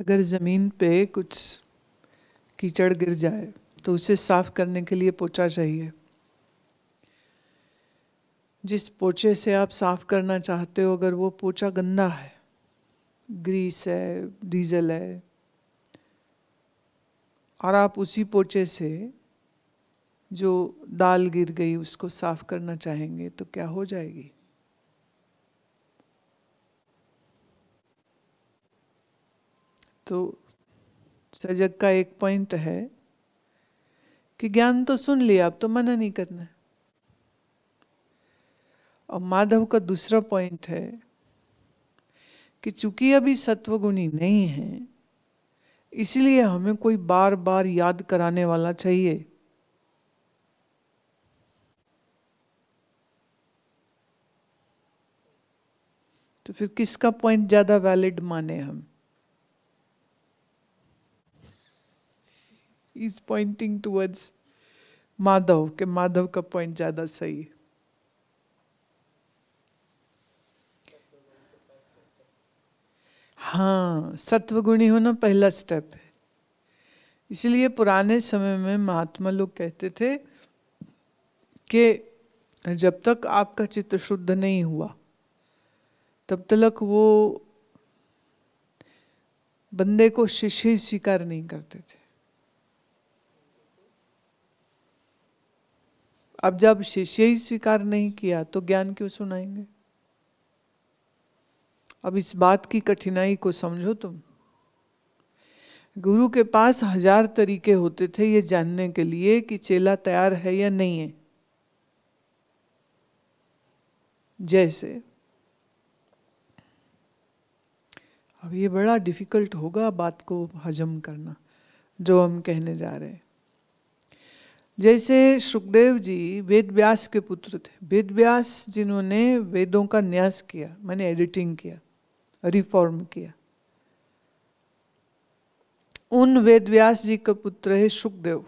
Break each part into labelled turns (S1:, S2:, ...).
S1: अगर ज़मीन पे कुछ कीचड़ गिर जाए तो उसे साफ़ करने के लिए पोछा चाहिए। जिस पोछे से आप साफ़ करना चाहते हो, अगर वो पोछा गंदा है, ग्रीस है, डीजल है, और आप उसी पोछे से जो दाल गिर गई, उसको साफ़ करना चाहेंगे तो क्या हो जाएगी? तो सजग का एक पॉइंट है कि ज्ञान तो सुन लिया, अब तो मना नहीं करना और माधव का दूसरा पॉइंट है कि चूँकि अभी सत्वगुणी नहीं है, इसलिए हमें कोई बार बार याद कराने वाला चाहिए। तो फिर किसका पॉइंट ज़्यादा वैलिड माने हम? इज़ पॉइंटिंग टूवर्ड्स माधव के माधव का पॉइंट ज़्यादा सही है। हाँ सत्वगुणी होना पहला स्टेप है। इसलिए पुराने समय में महात्मा लोग कहते थे कि जब तक आपका चित्त शुद्ध नहीं हुआ, तब तक वो बंदे को शिष्य स्वीकार नहीं करते थे। अब जब शिष्य ही स्वीकार नहीं किया तो ज्ञान क्यों सुनाएँगे? अब इस बात की कठिनाई को समझो तुम। गुरु के पास हज़ार तरीके होते थे ये जानने के लिए कि चेला तैयार है या नहीं है। जैसे, अब ये बड़ा डिफ़िकल्ट होगा बात को हजम करना, जो हम कहने जा रहे हैं। जैसे सुखदेव जी वेद व्यास के पुत्र थे। वेद व्यास जिन्होंने वेदों का न्यास किया, मैंने एडिटिंग किया रिफॉर्म किया। उन वेद व्यास जी का पुत्र है सुखदेव।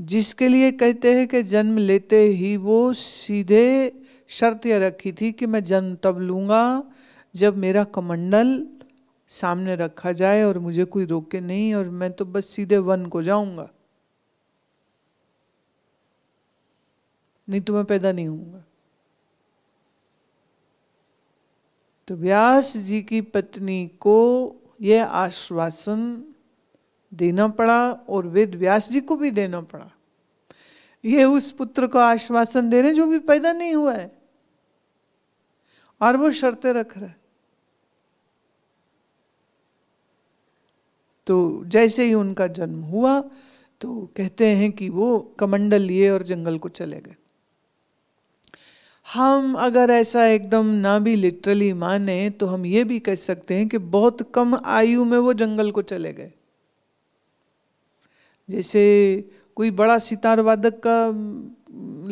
S1: जिसके लिए कहते हैं कि जन्म लेते ही वो सीधे शर्त यह रखी थी कि मैं जन्म तब लूँगा जब मेरा कमंडल सामने रखा जाए और मुझे कोई रोके नहीं और मैं तो बस सीधे वन को जाऊँगा। नहीं तो मैं पैदा नहीं होऊँगा। तो व्यास जी की पत्नी को यह आश्वासन देना पड़ा और वेद व्यास जी को भी देना पड़ा। ये उस पुत्र को आश्वासन दे रहे जो भी पैदा नहीं हुआ है। और वो शर्तें रख रहा है। तो जैसे ही उनका जन्म हुआ तो कहते हैं कि वो कमंडल लिए और जंगल को चले गए। हम अगर ऐसा एकदम ना भी लिटरली माने तो हम ये भी कह सकते हैं कि बहुत कम आयु में वो जंगल को चले गए। जैसे कोई बड़ा सितार वादक का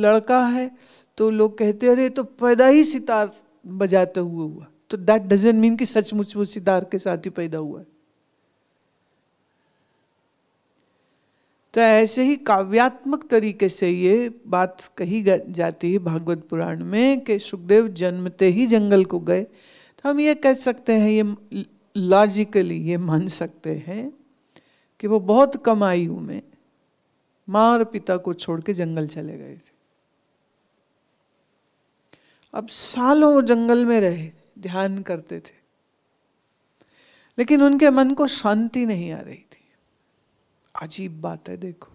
S1: लड़का है तो लोग कहते अरे तो पैदा ही सितार बजाते हुए हुआ। तो दैट डजेंट मीन कि सचमुच वो सितार के साथ ही पैदा हुआ है। तो ऐसे ही काव्यात्मक तरीके से ये बात कही जाती है भागवत पुराण में कि सुखदेव जन्मते ही जंगल को गए। तो हम ये कह सकते हैं, ये लॉजिकली ये मान सकते हैं कि वो बहुत कम आयु में माँ और पिता को छोड़ के जंगल चले गए थे। अब सालों जंगल में रहे, ध्यान करते थे। लेकिन उनके मन को शांति नहीं आ रही। अजीब बात है, देखो।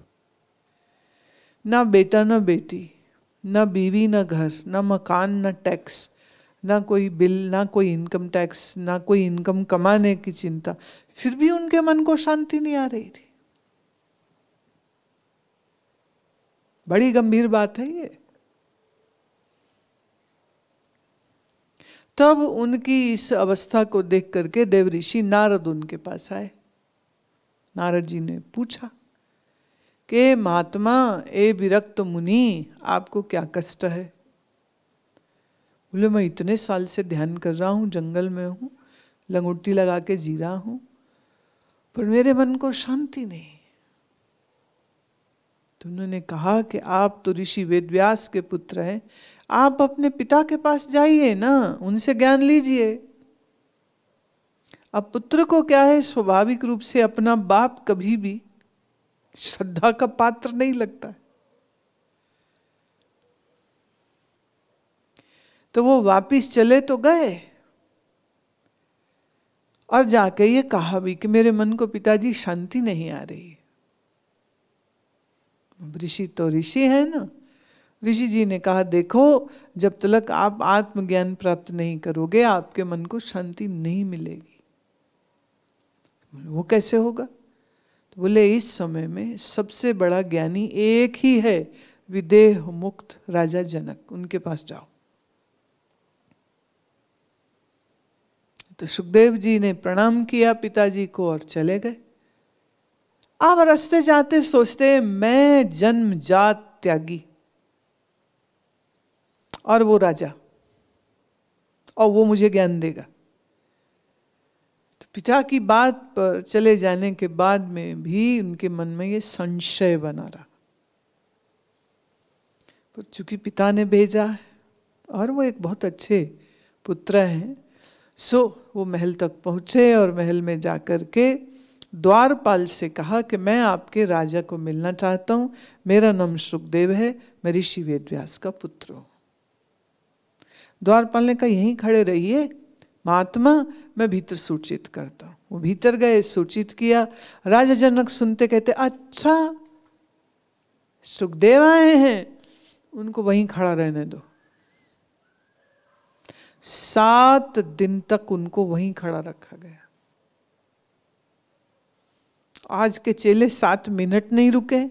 S1: ना बेटा, ना बेटी, ना बीवी, ना घर, ना मकान, ना टैक्स, ना कोई बिल, ना कोई इनकम टैक्स, ना कोई इनकम कमाने की चिंता, फिर भी उनके मन को शांति नहीं आ रही थी। बड़ी गंभीर बात है ये। तब उनकी इस अवस्था को देख करके देव ऋषि नारद उनके पास आए। नारद जी ने पूछा कि महात्मा ए विरक्त मुनि, आपको क्या कष्ट है? बोले, मैं इतने साल से ध्यान कर रहा हूँ, जंगल में हूँ, लंगोटी लगा के जी रहा हूँ, पर मेरे मन को शांति नहीं। तो उन्होंने कहा कि, आप तो ऋषि वेदव्यास के पुत्र हैं, आप अपने पिता के पास जाइए ना, उनसे ज्ञान लीजिए। अब पुत्र को क्या है? स्वाभाविक रूप से अपना बाप कभी भी श्रद्धा का पात्र नहीं लगता है। तो वो वापिस चले तो गए। और जाके ये कहा भी कि मेरे मन को पिताजी शांति नहीं आ रही। ऋषि तो ऋषि है ना। ऋषि जी ने कहा, देखो, जब तक आप आत्मज्ञान प्राप्त नहीं करोगे, आपके मन को शांति नहीं मिलेगी। वो कैसे होगा? तो बोले, इस समय में सबसे बड़ा ज्ञानी एक ही है, विदेह मुक्त राजा जनक, उनके पास जाओ। तो सुखदेव जी ने प्रणाम किया पिताजी को और चले गए। आप रास्ते जाते सोचते, मैं जन्म जात त्यागी। और वो राजा, और वो मुझे ज्ञान देगा। पिता की बात पर चले जाने के बाद में भी उनके मन में ये संशय बना रहा। पर चूँकि पिता ने भेजा है, और वो एक बहुत अच्छे पुत्र हैं, सो वो महल तक पहुँचे और महल में जाकर के द्वारपाल से कहा कि मैं आपके राजा को मिलना चाहता हूँ। मेरा नाम सुखदेव है, मैं ऋषि वेदव्यास का पुत्र हूँ। द्वारपाल ने कहा, यहीं खड़े रहिए। महात्मा, मैं भीतर सूचित करता हूँ। वो भीतर गए, सूचित किया। राजा जनक सुनते कहते अच्छा सुखदेव आए हैं, उनको वहीं खड़ा रहने दो। सात दिन तक उनको वहीं खड़ा रखा गया। आज के चेले सात मिनट नहीं रुके,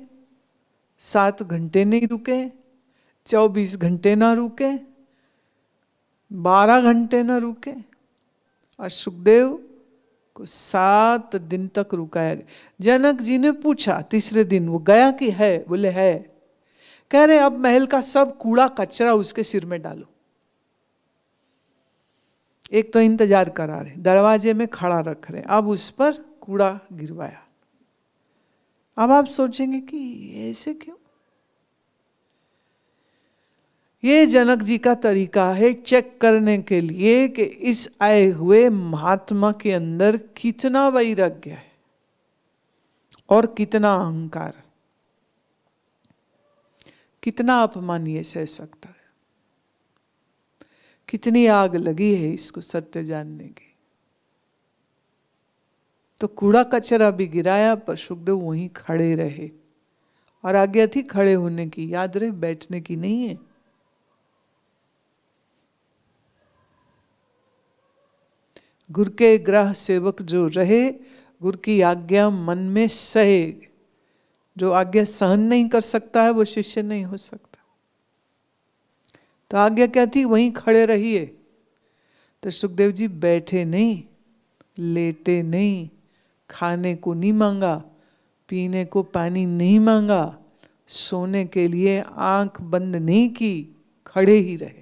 S1: सात घंटे नहीं रुके, चौबीस घंटे ना रुके, बारह घंटे ना रुके। और सुखदेव को सात दिन तक रुकाया गया। जनक जी ने पूछा, तीसरे दिन वो गया कि है? बोले, है। कह रहे, अब महल का सब कूड़ा कचरा उसके सिर में डालो। एक तो इंतज़ार करा रहे, दरवाजे में खड़ा रख रहे, अब उस पर कूड़ा गिरवाया। अब आप सोचेंगे कि ऐसे क्यों? ये जनक जी का तरीका है चेक करने के लिए कि इस आए हुए महात्मा के अंदर कितना वैराग्य है और कितना अहंकार कितना अपमान ये सह सकता है। कितनी आग लगी है इसको सत्य जानने की। तो कूड़ा कचरा भी गिराया, पर सुखदेव वहीं खड़े रहे। और आज्ञा थी खड़े होने की याद रहे, बैठने की नहीं है। गुरु के ग्रह सेवक जो रहे, गुरु की आज्ञा मन में सहे। जो आज्ञा सहन नहीं कर सकता है, वो शिष्य नहीं हो सकता। तो आज्ञा क्या थी? वहीं खड़े रहिए। तो सुखदेव जी बैठे नहीं, लेटे नहीं, खाने को नहीं मांगा, पीने को पानी नहीं मांगा, सोने के लिए आँख बंद नहीं की, खड़े ही रहे।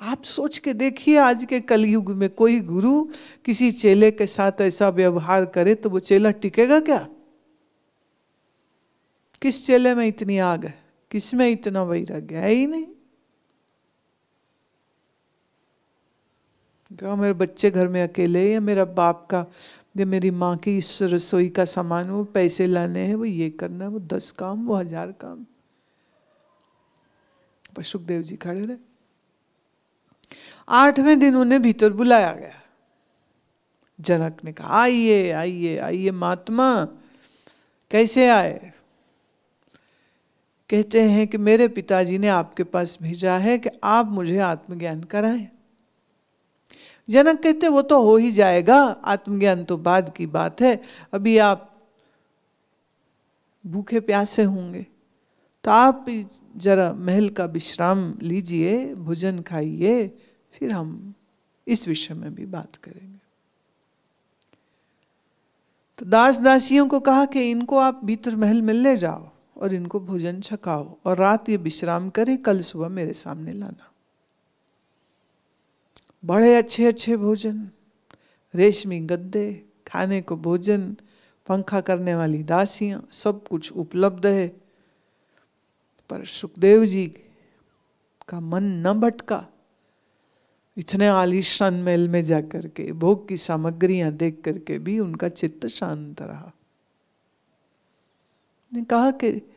S1: आप सोच के देखिए, आज के कलयुग में कोई गुरु किसी चेले के साथ ऐसा व्यवहार करे तो वो चेला टिकेगा क्या? किस चेले में इतनी आग है? किसमें इतना वैराग्य है? ही नहीं। क्या मेरे बच्चे घर में अकेले या मेरा बाप का, या मेरी माँ की इस रसोई का सामान, वो पैसे लाने हैं, वो ये करना है, वो दस काम, वो हज़ार काम। पर सुखदेव जी खड़े रहे। आठवें दिन उन्हें भीतर बुलाया गया। जनक ने कहा, आइए आइए आइए महात्मा, कैसे आए? कहते हैं कि मेरे पिताजी ने आपके पास भेजा है कि आप मुझे आत्मज्ञान कराएँ। जनक कहते, वो तो हो ही जाएगा, आत्मज्ञान तो बाद की बात है। अभी आप भूखे प्यासे होंगे। तो आप जरा महल का विश्राम लीजिए, भोजन खाइए फिर हम इस विषय में भी बात करेंगे। तो दास दासियों को कहा कि इनको आप भीतर महल में ले जाओ और इनको भोजन छकाओ और रात ये विश्राम करें, कल सुबह मेरे सामने लाना। बड़े अच्छे अच्छे भोजन, रेशमी गद्दे, खाने को भोजन, पंखा करने वाली दासियाँ, सब कुछ उपलब्ध है। पर सुखदेव जी का मन न भटका। इतने आलीशान महल में जाकर के, भोग की सामग्रियाँ देख करके भी उनका चित्त शांत रहा। ने कहा कि,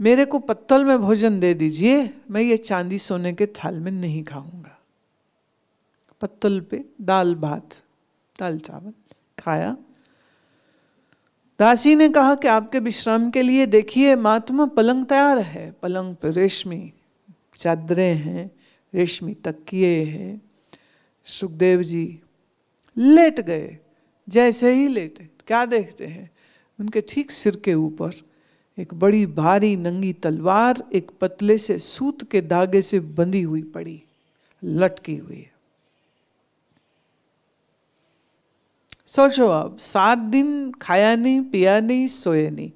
S1: मेरे को पत्तल में भोजन दे दीजिए, मैं ये चांदी सोने के थाल में नहीं खाऊँगा। पत्तल पे दाल भात, दाल चावल खाया। दासी ने कहा कि, आपके विश्राम के लिए देखिए महात्मा पलंग तैयार है। पलंग पर रेशमी चादरें हैं रेशमी तकिए हैं। सुखदेव जी लेट गए, जैसे ही लेटे क्या देखते हैं? उनके ठीक सिर के ऊपर एक बड़ी भारी नंगी तलवार एक पतले से सूत के धागे से बंधी हुई पड़ी, लटकी हुई है। सोचो अब, सात दिन खाया नहीं, पिया नहीं, सोए नहीं।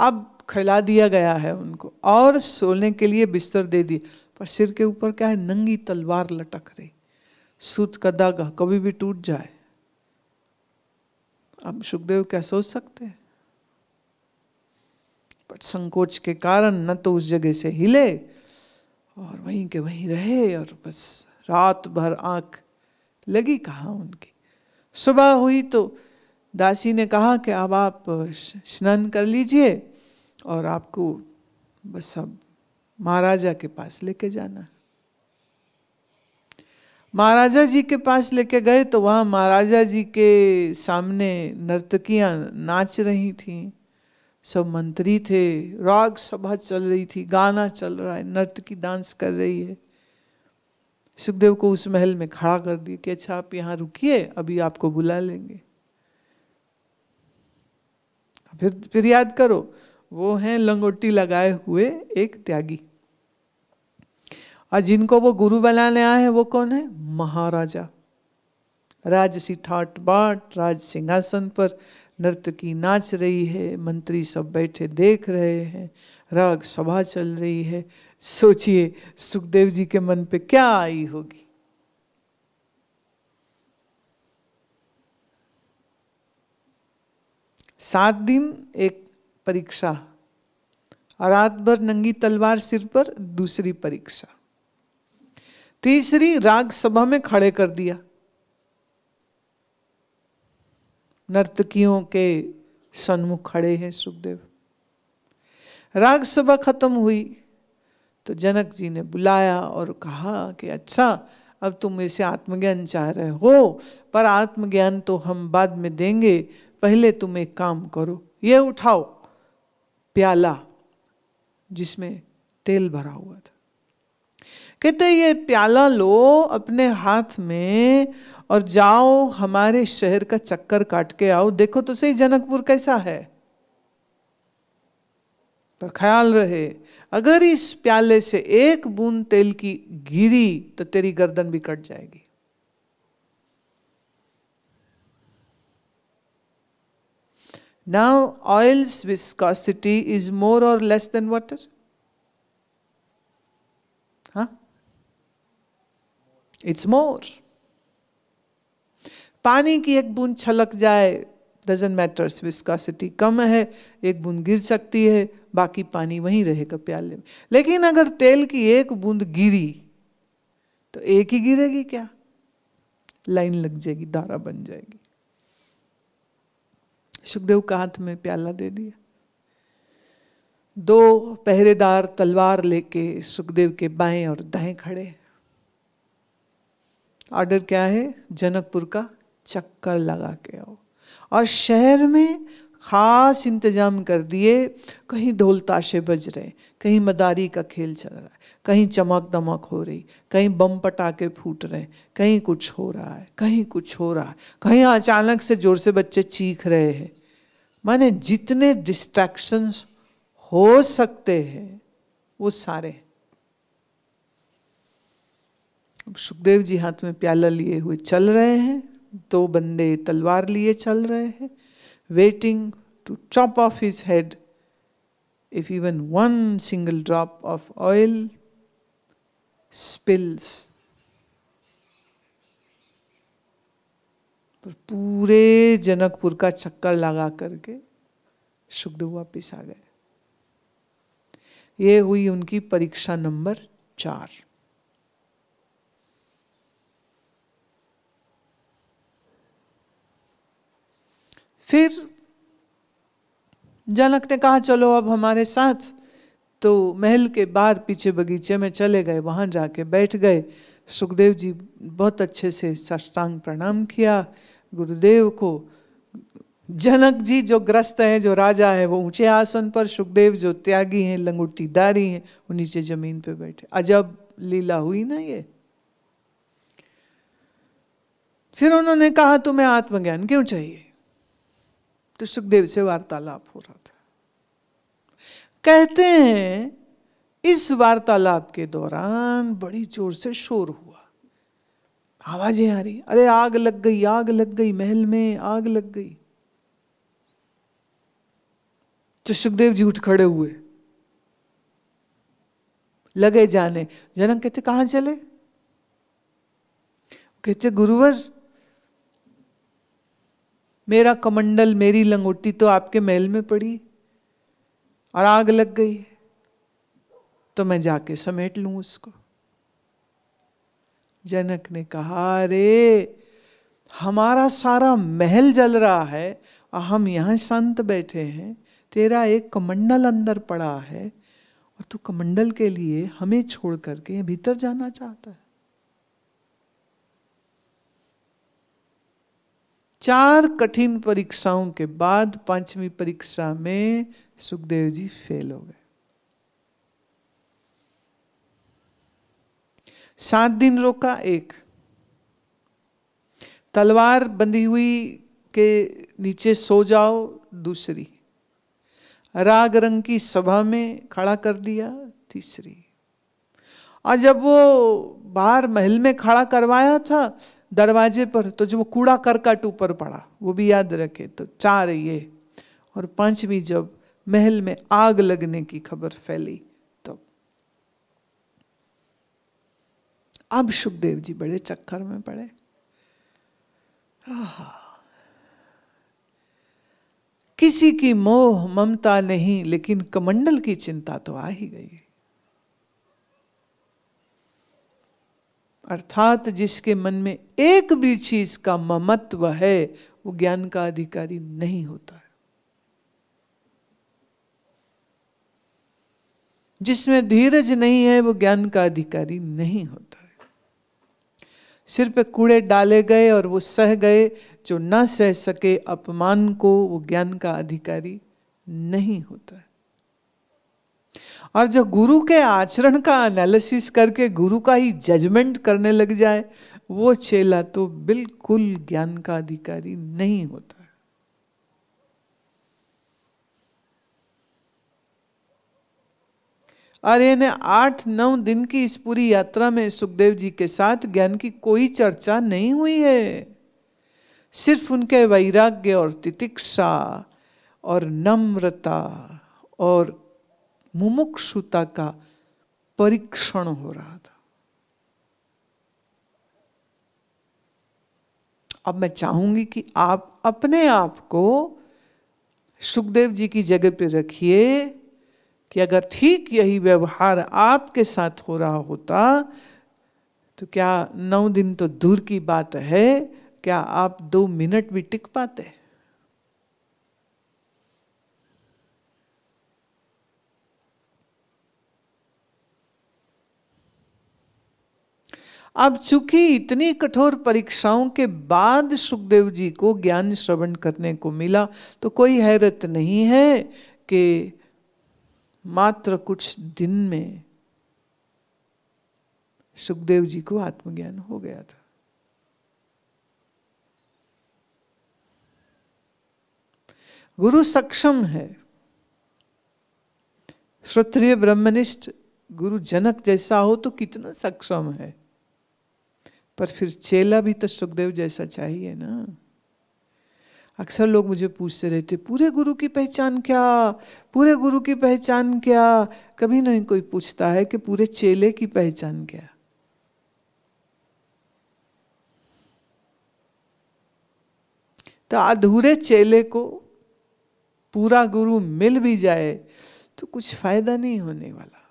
S1: अब खिला दिया गया है उनको और सोने के लिए बिस्तर दे दी पर सिर के ऊपर क्या है? नंगी तलवार लटक रही। सूत का धागा कभी भी टूट जाए। अब सुखदेव क्या सोच सकते हैं? बट संकोच के कारण न तो उस जगह से हिले और वहीं के वहीं रहे और बस रात भर आँख लगी कहा उनकी। सुबह हुई तो दासी ने कहा कि अब आप स्नान कर लीजिए और आपको बस अब महाराजा के पास लेके जाना। महाराजा जी के पास लेके गए तो वहाँ महाराजा जी के सामने नर्तकियाँ नाच रही थीं। सब मंत्री थे, राग सभा चल रही थी, गाना चल रहा है, नर्तकी डांस कर रही है। सुखदेव को उस महल में खड़ा कर दिया कि अच्छा आप यहाँ रुकिए, अभी आपको बुला लेंगे। फिर फिर याद करो वो हैं लंगोटी लगाए हुए एक त्यागी। और जिनको वो गुरु बनाने आए हैं वो कौन है? महाराजा। राजसी ठाट बाट, राज सिंहासन पर नर्तकी नाच रही है, मंत्री सब बैठे देख रहे हैं, राग सभा चल रही है। सोचिए, सुखदेव जी के मन पे क्या आई होगी? सात दिन एक परीक्षा। रात भर नंगी तलवार सिर पर दूसरी परीक्षा। तीसरी राग सभा में खड़े कर दिया। नर्तकियों के सन्मुख खड़े हैं सुखदेव। राग सभा खत्म हुई तो जनक जी ने बुलाया और कहा कि अच्छा अब तुम ऐसे आत्मज्ञान चाह रहे हो, पर आत्मज्ञान तो हम बाद में देंगे, पहले तुम एक काम करो, ये उठाओ। प्याला, जिसमें तेल भरा हुआ था। कहते ये प्याला लो अपने हाथ में और जाओ हमारे शहर का चक्कर काट के आओ। देखो तो सही, जनकपुर कैसा है? पर ख्याल रहे, अगर इस प्याले से एक बूंद तेल की गिरी तो तेरी गर्दन भी कट जाएगी। Now oils viscosity is more और लेस देन वाटर हाँ इट्स मोर पानी की एक बूंद छलक जाए डजन मैटर्स विस्कासिटी कम है, एक बूंद गिर सकती है, बाकी पानी वहीं रहेगा प्याले में। लेकिन अगर तेल की एक बूंद गिरी तो एक ही गिरेगी क्या? लाइन लग जाएगी, धारा बन जाएगी। सुखदेव का हाथ में प्याला दे दिया। दो पहरेदार तलवार लेके सुखदेव के बाएँ और दाएँ खड़े ऑर्डर क्या है? जनकपुर का चक्कर लगा के आओ। और शहर में खास इंतज़ाम कर दिए, कहीं ढोल ताशे बज रहे कहीं मदारी का खेल चल रहा है, कहीं चमक दमक हो रही, कहीं बम पटाखे फूट रहे कहीं कुछ हो रहा है, कहीं कुछ हो रहा है, कहीं अचानक से ज़ोर से बच्चे चीख रहे हैं माने जितने डिस्ट्रैक्शंस हो सकते हैं, वो सारे सुखदेव जी हाथ में प्याला लिए हुए चल रहे हैं, दो बंदे तलवार लिए चल रहे हैं waiting to chop off his head if even one single drop of oil spills पर पूरे जनकपुर का चक्कर लगा करके सुखदेव वापिस आ गए। ये हुई उनकी परीक्षा नंबर चार। फिर जनक ने कहा, चलो अब हमारे साथ। तो महल के बाहर पीछे बगीचे में चले गए, वहाँ जाके बैठ गए। सुखदेव जी बहुत अच्छे से सष्टांग प्रणाम किया। गुरुदेव को। जनक जी जो ग्रस्त हैं, जो राजा है, वो ऊँचे आसन पर सुखदेव जो त्यागी हैं लंगुटीदारी हैं, वो नीचे ज़मीन पे बैठे। अजब लीला हुई ना ये। फिर उन्होंने कहा, तुम्हें आत्मज्ञान क्यों चाहिए? तो सुखदेव से वार्तालाप हो रहा था। कहते हैं, इस वार्तालाप के दौरान बड़ी ज़ोर से शोर हुआ। आवाज़ें आ रही अरे आग लग गई, आग लग गई, महल में आग लग गई। तो सुखदेव जी उठ खड़े हुए। लगे जाने। जनक कहते, कहाँ चले? कहते, गुरुवर, मेरा कमंडल, मेरी लंगोटी तो आपके महल में पड़ी और आग लग गई तो मैं जाके समेट लूँ उसको। जनक ने कहा, अरे, हमारा सारा महल जल रहा है और हम यहाँ शांत बैठे हैं, तेरा एक कमंडल अंदर पड़ा है और तू कमंडल के लिए हमें छोड़ करके भीतर जाना चाहता है। चार कठिन परीक्षाओं के बाद पांचवी परीक्षा में सुखदेव जी फेल हो गए। सात दिन रोका एक। तलवार बंधी हुई के नीचे सो जाओ दूसरी। राग रंग की सभा में खड़ा कर दिया तीसरी। और जब वो बाहर महल में खड़ा करवाया था, दरवाजे पर तो जब वो कूड़ा करकट ऊपर पड़ा, वो भी याद रखे तो चार ये। और पांचवी जब महल में आग लगने की खबर फैली तो अब सुखदेव जी बड़े चक्कर में पड़े। आहा। किसी की मोह, ममता नहीं, लेकिन कमंडल की चिंता तो आ ही गई। अर्थात जिसके मन में एक भी चीज़ का ममत्व है, वो ज्ञान का अधिकारी नहीं होता है। जिसमें धीरज नहीं है, वो ज्ञान का अधिकारी नहीं होता। सिर पे कूड़े डाले गए और वो सह गए, जो न सह सके अपमान को, वो ज्ञान का अधिकारी नहीं होता। है और जो गुरु के आचरण का एनालिसिस करके गुरु का ही जजमेंट करने लग जाए, वो चेला तो बिल्कुल ज्ञान का अधिकारी नहीं होता है और इन्हें आठ नौ दिन की इस पूरी यात्रा में सुखदेव जी के साथ ज्ञान की कोई चर्चा नहीं हुई है। सिर्फ़ उनके वैराग्य और तितिक्षा और नम्रता और मुमुक्षुता का परीक्षण हो रहा था। अब मैं चाहूँगी कि आप अपने आप को सुखदेव जी की जगह पे रखिए। कि अगर ठीक यही व्यवहार आपके साथ हो रहा होता तो क्या नौ दिन तो दूर की बात है, क्या आप दो मिनट भी टिक पाते अब चूँकि इतनी कठोर परीक्षाओं के बाद सुखदेव जी को ज्ञान श्रवण करने को मिला तो कोई हैरत नहीं है कि मात्र कुछ दिन में सुखदेव जी को आत्मज्ञान हो गया था। गुरु सक्षम है। श्रोत्रिय ब्रह्मनिष्ठ गुरु जनक जैसा हो तो कितना सक्षम है। पर फिर चेला भी तो सुखदेव जैसा चाहिए ना। अक्सर लोग मुझे पूछते रहते, पूरे गुरु की पहचान क्या? पूरे गुरु की पहचान क्या? कभी नहीं कोई पूछता है कि पूरे चेले की पहचान क्या तो अधूरे चेले को पूरा गुरु मिल भी जाए तो कुछ फ़ायदा नहीं होने वाला।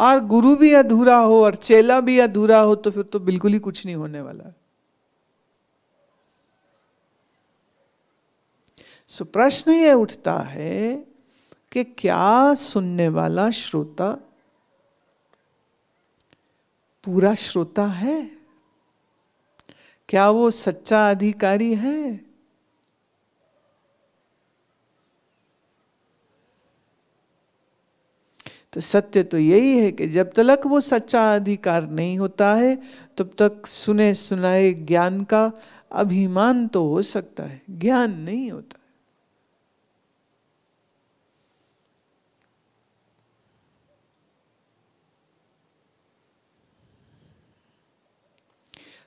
S1: और गुरु भी अधूरा हो और चेला भी अधूरा हो तो फिर तो बिल्कुल ही कुछ नहीं होने वाला सो प्रश्न ये उठता है कि क्या सुनने वाला श्रोता पूरा श्रोता है? क्या वो सच्चा अधिकारी है? तो सत्य तो यही है कि जब तक वो सच्चा अधिकार नहीं होता है, तब तक सुने सुनाए ज्ञान का अभिमान तो हो सकता है, ज्ञान नहीं होता है।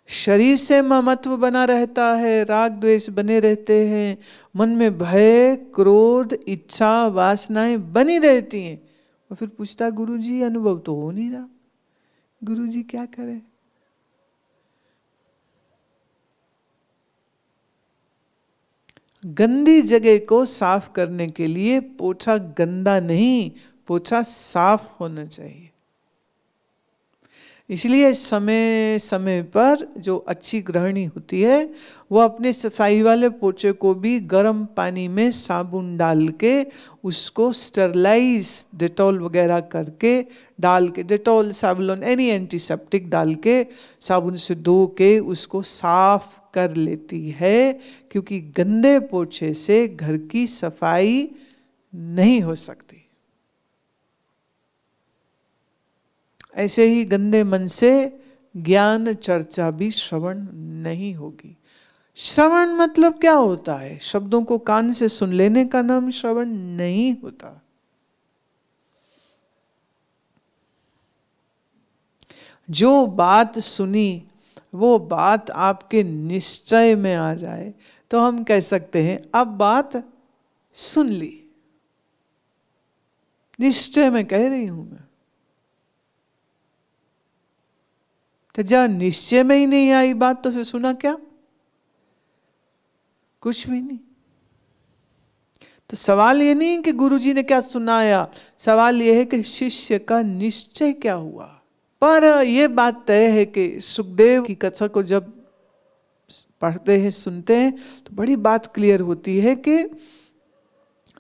S1: शरीर से ममत्व बना रहता है, राग द्वेष बने रहते हैं, मन में भय, क्रोध, इच्छा, वासनाएँ बनी रहती हैं और फिर पूछता गुरु जी अनुभव तो हो नहीं रहा। गुरु जी क्या करें? गंदी जगह को साफ़ करने के लिए पोछा गंदा नहीं, पोछा साफ़ होना चाहिए। इसलिए समय समय पर जो अच्छी ग्रहणी होती है, वो अपने सफ़ाई वाले पोचे को भी गर्म पानी में साबुन डाल के उसको स्टरलाइज डेटॉल वगैरह करके डाल के, डेटॉल साबुन एनी एंटीसेप्टिक डाल के साबुन से धो के उसको साफ़ कर लेती है, क्योंकि गंदे पोछे से घर की सफ़ाई नहीं हो सकती। ऐसे ही गंदे मन से ज्ञान चर्चा भी श्रवण नहीं होगी। श्रवण मतलब क्या होता है? शब्दों को कान से सुन लेने का नाम श्रवण नहीं होता। जो बात सुनी, वो बात आपके निश्चय में आ जाए तो हम कह सकते हैं, अब बात सुन ली। निश्चय में कह रही हूँ मैं। तो जब निश्चय में ही नहीं आई बात तो फिर सुना क्या? कुछ भी नहीं। तो सवाल ये नहीं कि गुरुजी ने क्या सुनाया, सवाल यह है कि शिष्य का निश्चय क्या हुआ? पर यह बात तय है कि सुखदेव की कथा को जब पढ़ते हैं, सुनते हैं तो बड़ी बात क्लियर होती है कि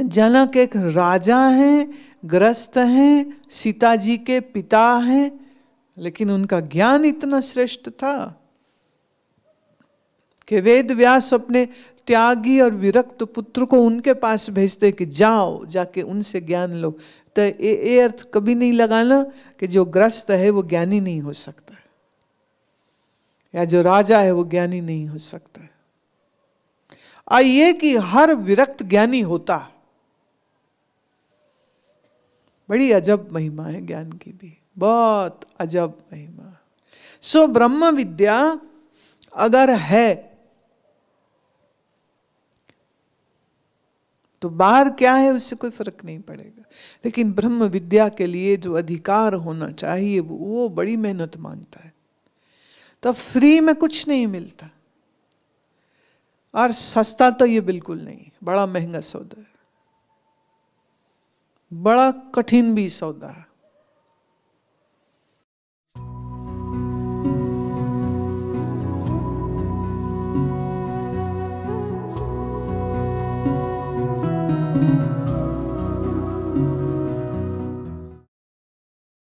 S1: जनक एक राजा हैं, ग्रस्त हैं, सीता जी के पिता हैं लेकिन उनका ज्ञान इतना श्रेष्ठ था कि वेद व्यास अपने त्यागी और विरक्त पुत्र को उनके पास भेजते कि जाओ, जाके उनसे ज्ञान लो। तो ये अर्थ कभी नहीं लगाना कि जो ग्रस्त है वो ज्ञानी नहीं हो सकता या जो राजा है वो ज्ञानी नहीं हो सकता आइए कि हर विरक्त ज्ञानी होता बड़ी अजब महिमा है ज्ञान की भी। बहुत अजब महिमा। सो so, ब्रह्म विद्या अगर है तो बाहर क्या है उससे कोई फ़र्क नहीं पड़ेगा। लेकिन ब्रह्म विद्या के लिए जो अधिकार होना चाहिए वो बड़ी मेहनत माँगता है। तो फ्री में कुछ नहीं मिलता। और सस्ता तो ये बिल्कुल नहीं बड़ा महँगा सौदा है। बड़ा कठिन भी सौदा